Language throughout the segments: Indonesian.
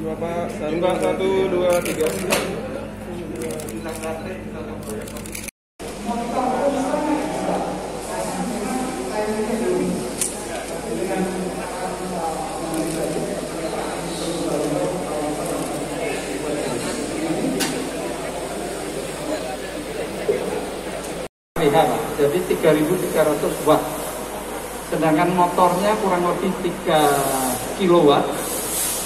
Bapak, Pak, satu, dua, tiga. Jadi 3.300 watt. Sedangkan motornya kurang lebih 3 kilowatt.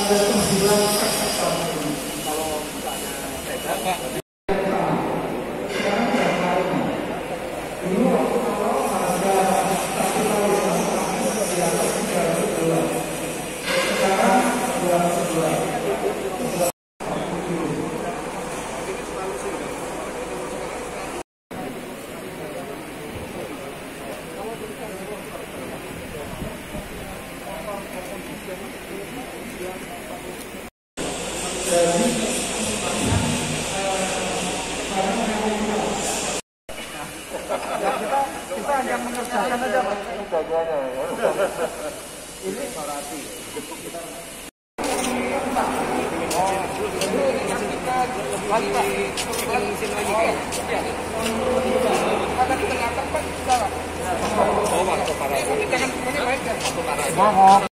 ada penghasilan seks kalau misalnya saya kita hanya mengerjakan aja Pak. Ini Oh,